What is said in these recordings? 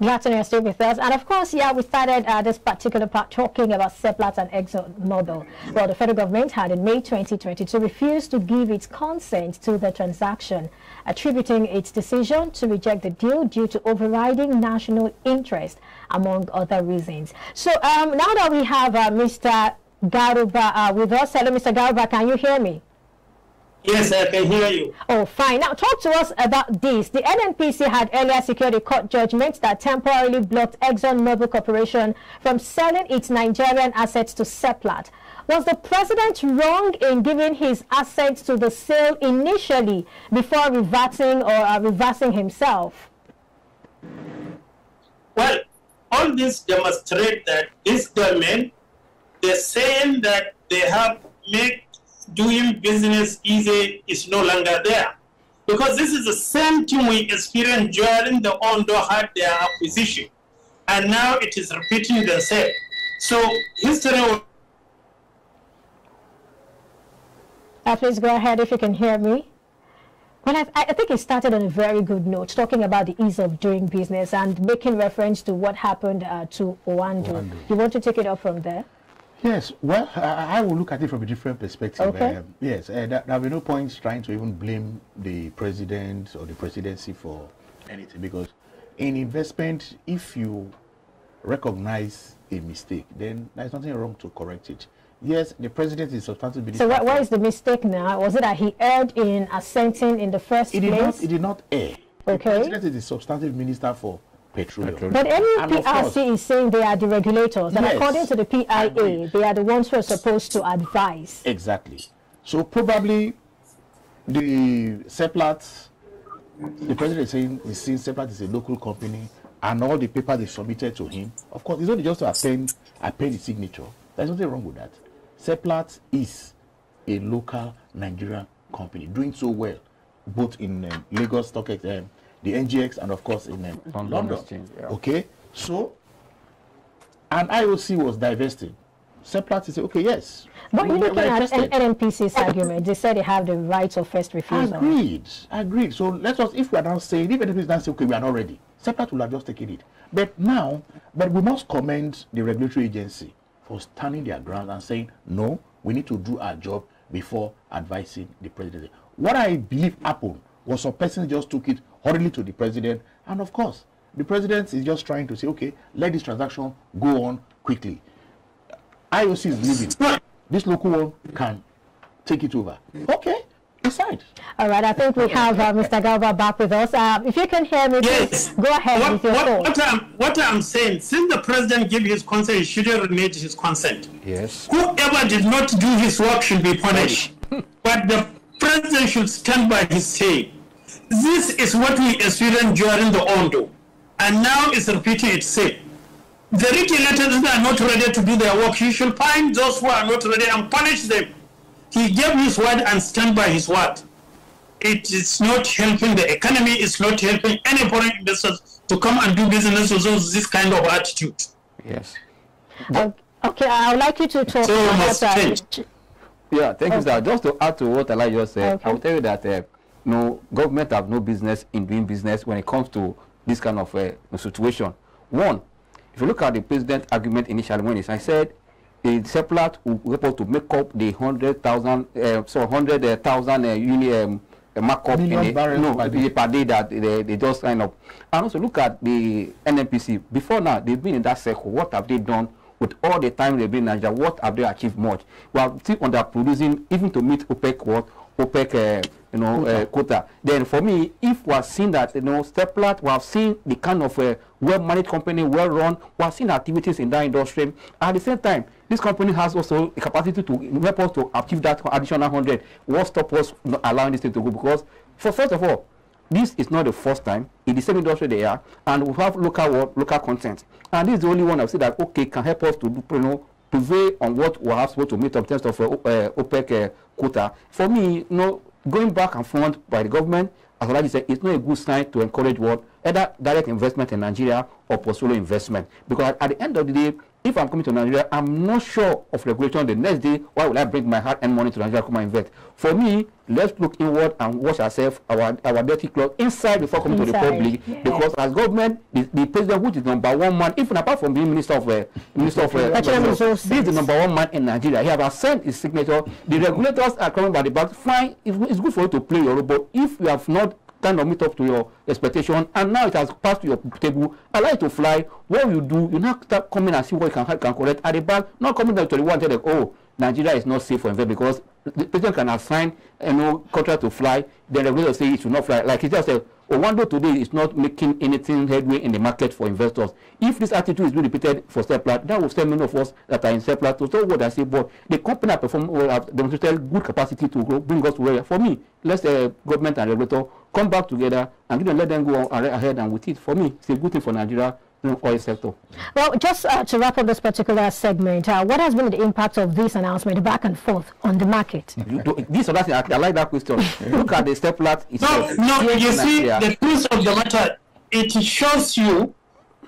Glad to know you're still with us. And of course, yeah, we started uh, this particular part talking about Seplat and ExxonMobil. Well, the federal government had in May 2022 refused to give its consent to the transaction, attributing its decision to reject the deal due to overriding national interest, among other reasons. So um, now that we have uh, Mr. Garuba uh, with us, hello, Mr. Garuba, can you hear me? Yes, I can hear you. Oh, fine. Now, talk to us about this. The NNPC had earlier secured a court judgment that temporarily blocked ExxonMobil Corporation from selling its Nigerian assets to Seplat. Was the president wrong in giving his assets to the sale initially before reverting or uh, reversing himself? Well, all this demonstrates that this government, they're saying that they have made doing business easy is no longer there. Because this is the same thing we experienced during the Oando had their acquisition. And now it is repeating themselves. So history uh, please go ahead if you can hear me. Well, I, I, think it started on a very good note, talking about the ease of doing business and making reference to what happened uh, to Oando. You want to take it up from there? Yes, well, I, I, will look at it from a different perspective. Okay. Um, yes, uh, there, will be no point trying to even blame the president or the presidency for anything because in investment, if you recognize a mistake, then there's nothing wrong to correct it. Yes, the president is substantive minister. So what, what is the mistake now? Was it that he erred in assenting in the first it place? Did not, it did not err. Okay. The president is the substantive minister for petroleum. But NUPRC is saying they are the regulators, and yes, according to the PIA, they are the ones who are supposed to advise. Exactly. So probably the Seplat, the president is saying, is saying Seplat is a local company, and all the papers they submitted to him, of course, it's only just to append, append the signature. There's nothing wrong with that. Seplat is a local Nigerian company doing so well, both in um, Lagos Stock Exchange, um, the NGX, and of course in um, London. London. Exchange, yeah. Okay, so and IOC was divested. Seplat said, okay, yes. But you're looking at an NNPC's argument. They said they have the right of first refusal. Agreed, agreed. So let us, if we are now saying, if NNPC is now saying, okay, we are not ready, Seplat will have just taken it. But now, but we must commend the regulatory agency for standing their ground and saying, no, we need to do our job before advising the president. What I believe happened was some person just took it hurriedly to the president. And of course, the president is just trying to say, okay, let this transaction go on quickly. IOC is leaving. This local one can take it over. Okay, decide. All right, I think we have uh, Mr. Galva back with us. Uh, if you can hear me, yes. go ahead what, with your what, thoughts. What I'm, what I'm saying, since the president gave his consent, he should have reneged his consent. Yes. Whoever did not do his work should be punished. but the president should stand by his say. This is what we experienced during the Oando, and now it's repeating itself. The regulators are not ready to do their work, he should find those who are not ready and punish them. He gave his word and stand by his word. It is not helping the economy, it's not helping any foreign investors to come and do business with this kind of attitude. Yes. Okay, I would like you to talk so about that. Yeah, thank okay. you, sir. Just to add to what Elijah just said, okay. I will tell you that uh, no government have no business in doing business when it comes to this kind of uh, situation. One, if you look at the president argument initially when he said the Seplat will report to make up the hundred thousand, uh, so hundred uh, thousand uh, uni um, uh, markup Million in the, no, per day. per day that they, they just sign up. And also look at the NNPC. Before now, they've been in that circle. What have they done with all the time they've been in Nigeria? What have they achieved much? We are still underproducing even to meet OPEC what OPEC, uh, you know, quota. Uh, quota. Then for me, if we have seen that, you know, step Seplat, we have seen the kind of uh, well-managed company, well-run, we have seen activities in that industry. At the same time, this company has also a capacity to help us to achieve that additional 100. What stop us allowing this thing to go? Because, for first of all, this is not the first time in the same industry they are, and we have local local content. And this is the only one I've said that okay can help us to do, you know prevail on what we are supposed to meet up in terms of uh, uh, OPEC uh, quota. For me, you know, going back and forth by the government, as already said, it's not a good sign to encourage what either direct investment in Nigeria or portfolio investment. Because at, at the end of the day, if I'm coming to Nigeria, I'm not sure of regulation the next day. Why would I bring my hard-earned money to Nigeria to come and invest? For me, let's look inward and wash ourselves, our, our dirty clothes inside before coming Inside, to the public. yeah. Because as government, the, the president, which is number one man, even apart from being minister of uh, minister of uh, Resources, he is the number one man in Nigeria. He has sent his signature. The regulators are coming by the back. Fine, it's, it's good for you to play your role, but if you have not kind of meet up to your expectation and now it has passed to your table. Allow it to fly. What you do you now start coming and see what you can can correct at the back not coming down to the one tell them oh nigeria is not safe for investment because the president can assign you know contract to fly. The regulator say it should not fly. Like he just said Oando today is not making anything headway in the market for investors. If this attitude is being repeated for seplat that will send many of us that are in seplat to say what i say. But the company have performed well have demonstrated good capacity to grow bring us to where for me let's uh, government and regulator come back together and give them let them go ahead and with it. For me it's a good thing for nigeria you know, oil sector. Well, just uh, to wrap up this particular segment, uh, what has been the impact of this announcement back and forth on the market? you do, this or that thing, I, I like that question. Look at the Seplat No, itself. No, Here you see, the truth of the matter, it shows you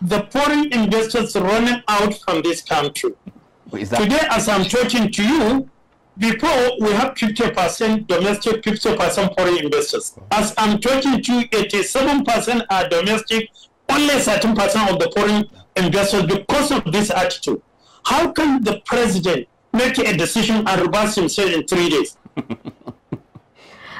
the foreign investors running out from this country. is that Today, as I'm talking to you, before we have 50% domestic, 50% foreign investors. As I'm talking to you, 87% are domestic, only 13% of the foreign investors because of this attitude. How can the president make a decision and reverse himself in three days?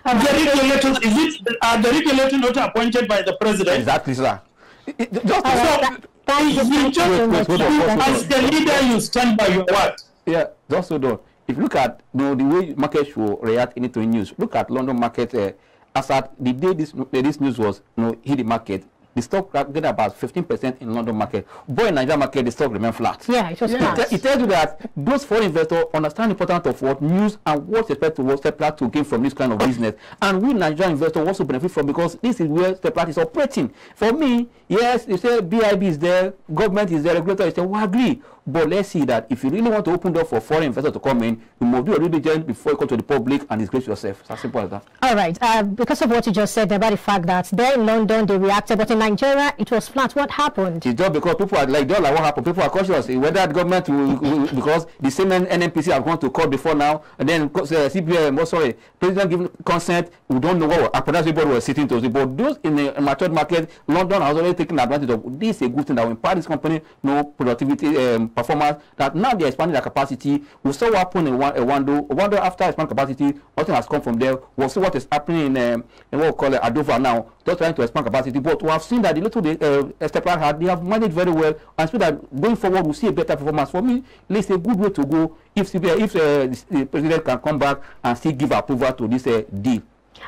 All The right. regulators, is it, are the regulators not appointed by the president? exactly sir It- it- just All right, So, tha- thank you, you thank you just- so much. hold on, hold on, Thank As the leader, you stand by your word. Yeah, just hold on. If you look at you know, the way market will react into news, look at London market. Uh, as at the day this uh, this news was you know hit the market, the stock get about 15% in London market. But in Nigeria market, the stock remain flat. Yeah, it was It, flat. te- it tells you that those foreign investors understand the importance of what news and what expect to what to gain from this kind of business. And we Nigerian investors also benefit from because this is where Seplat is operating. For me, yes, they say BIB is there, government is there, regulator is there, we agree. But let's see that if you really want to open door for foreign investors to come in, you must do a diligence before you come to the public and disgrace yourself. It's as simple as that. All right. Uh, because of what you just said about the fact that there in London they reacted, but in Nigeria it was flat. What happened? It's just because people are like, just like what happened. People are cautious eh, whether the government will, will because the same NNPC have gone to court before now, and then uh, CPM, oh, sorry, president giving consent. We don't know what will happen. That's what people were sitting to. But those in the matured market, London has already taken advantage of. This is a good thing that impact this company no productivity um, performance. That now they're expanding their capacity. We saw what happened in one, uh, Oando. Oando after expanding capacity, nothing has come from there. We'll see what is happening in, um, in what we call it Ardova now. Just trying to expand capacity, but we have seen that the little they, uh, Esteplan had, they have managed very well, and so that going forward we'll see a better performance. For me, it's a good way to go if if uh, the, the president can come back and still give approval to this uh, deal.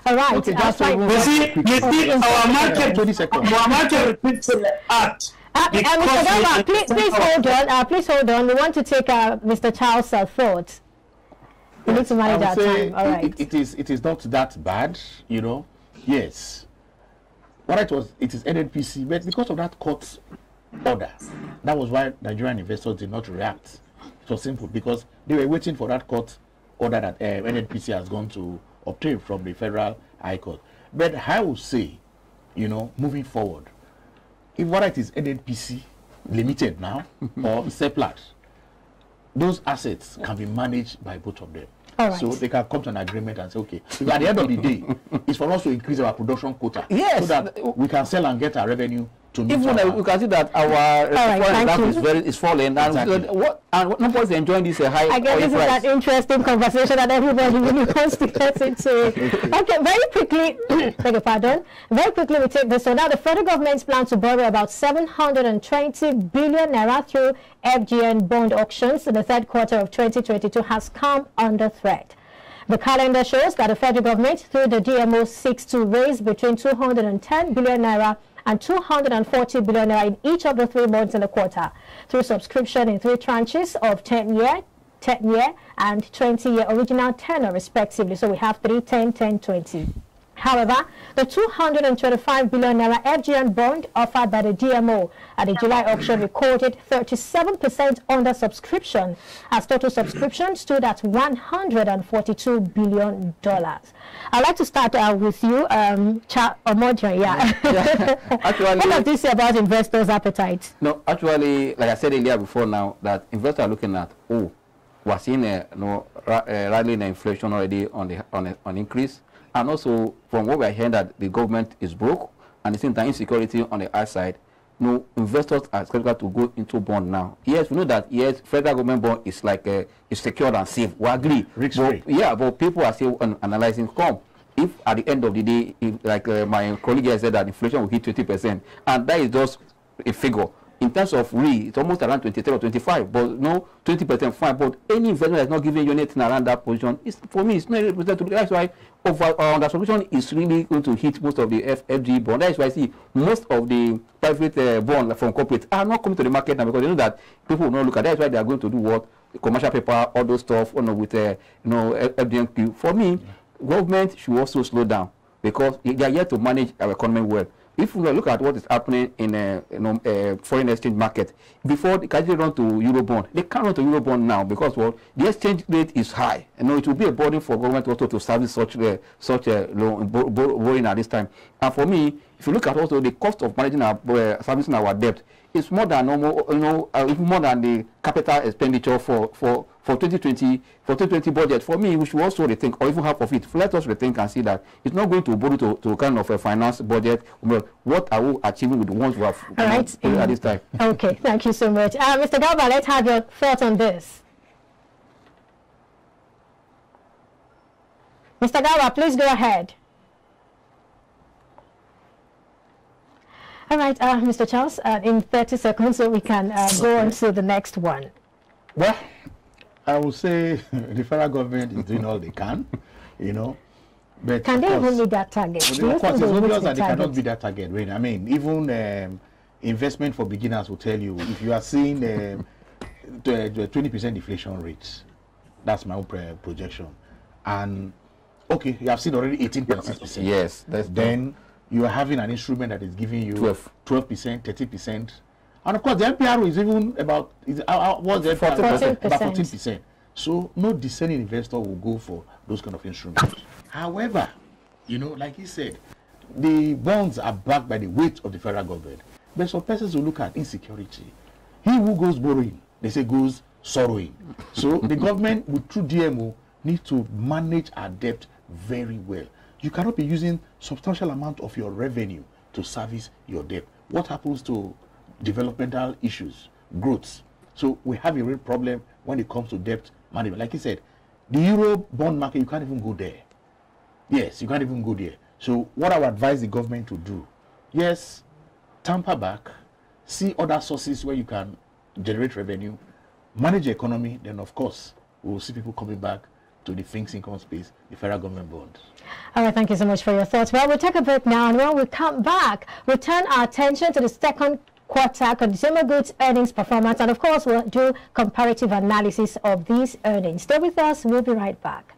All right. Okay, uh, just fine. to- You see, you see, our market, our market repeats the act. Uh, uh, Mr. Doma, please, please hold on. Uh, please hold on. We want to take uh, Mr. Charles' uh, thoughts. We need to manage our time. All right. it, it is it is not that bad, you know. Yes. What it was, it is NNPC, but because of that court order, that was why Nigerian investors did not react. It was simple because they were waiting for that court order that uh, NNPC has gone to obtain from the Federal High Court. But I would say, you know, moving forward, if whether it is NNPC Limited now or Seplat, those assets can be managed by both of them. All right. So they can come to an agreement and say, okay, so at the end of the day, it's for us to increase our production quota. Yes. So that we can sell and get our revenue to meet Even our, uh, you can see that our uh, right, foreign thank is very is falling, and Exactly. uh, what and what- nobody's enjoying this uh, high I guess oil this is an interesting conversation that everybody really wants to get into. Okay, very quickly, beg your pardon. Very quickly, we take this. So now the federal government's plan to borrow about 720 billion naira through FGN bond auctions in the third quarter of 2022 has come under threat. The calendar shows that the federal government, through the DMO, seeks to raise between 210 billion naira and 240 billion in each of the three months in the quarter through subscription in three tranches of 10 year, 10 year, and 20 year original tenor respectively. So we have 3, 10, 10, 20. However, the 225 billion naira FGN bond offered by the DMO at the July auction recorded 37% under subscription as total subscription stood at 142 billion dollars. I'd like to start uh, with you, um, Cha. Yeah. yeah. Actually, what does this say about investors' appetite? No, actually, like I said earlier before now, that investors are looking at, oh, we're seeing a you know, uh, rallying inflation already on the on, on increase and also, from what we are hearing, that the government is broke, and the same time insecurity on the outside. No investors are scheduled to go into bond now. Yes, we know that yes, federal government bond is like uh, is secured and safe. We agree. Risk but, yeah, but people are still analyzing. Come, if at the end of the day, if, like uh, my colleague has said that inflation will hit 20 percent, and that is just a figure in terms of re, it's almost around 23 or 25, but no 20% fine. But any investment that's not giving you anything around that position, is for me, it's not representative. That's why over uh, the solution is really going to hit most of the FFG bond. That's why I see most of the private uh, bond from corporate are not coming to the market now because they know that people will not look at. That's why they are going to do what commercial paper, all those stuff, you know, with uh, you know FDNQ. For me, government should also slow down because they are yet to manage our economy well if we look at what is happening in a you know, a foreign exchange market, before they can run to Eurobond, they can't run to Eurobond now because well, the exchange rate is high. You know, it will be a burden for government also to service such a, such a loan borrowing at this time. And for me, if you look at also the cost of managing our uh, servicing our debt, it's more than normal, you know, uh, even more than the capital expenditure for for for 2020 for 2020 budget. For me, we should also rethink, or even half of it. Let us rethink and see that it's not going to borrow to, to kind of a finance budget. What are we achieving with the ones we have All right. at this time? Okay, thank you so much, uh, Mr. Garba. Let's have your thoughts on this. Mr. Garba, please go ahead. All right, uh, Mr. Charles, uh, in 30 seconds, so we can uh, go on to the next one. Well, I would say the federal government is doing all they can, you know. But can they course, even meet that target? Well, of course, it's obvious that they cannot beat that target. Right? I mean, even um, investment for beginners will tell you if you are seeing um, 20% inflation rates, that's my own projection. And okay, you have seen already 18.6%. Yes, that's then you are having an instrument that is giving you 12, 12%, 30%. And of course, the MPR is even about, is, uh, uh what's the MPR? 14%. About 14%. So no discerning investor will go for those kind of instruments. However, you know, like he said, the bonds are backed by the weight of the federal government. But some persons will look at insecurity. He who goes borrowing, they say goes sorrowing. So the government, with through DMO, need to manage our debt very well. You cannot be using substantial amount of your revenue to service your debt. What happens to developmental issues, growth? So we have a real problem when it comes to debt management. Like I said, the euro bond market, you can't even go there. Yes, you can't even go there. So what I would advise the government to do, yes, tamper back, see other sources where you can generate revenue, manage the economy, then of course, we will see people coming back to the fixed income space, the federal government bonds. All right, thank you so much for your thoughts. Well, we'll take a break now, and when we come back, we'll turn our attention to the second quarter consumer goods earnings performance, and of course, we'll do comparative analysis of these earnings. Stay with us. We'll be right back.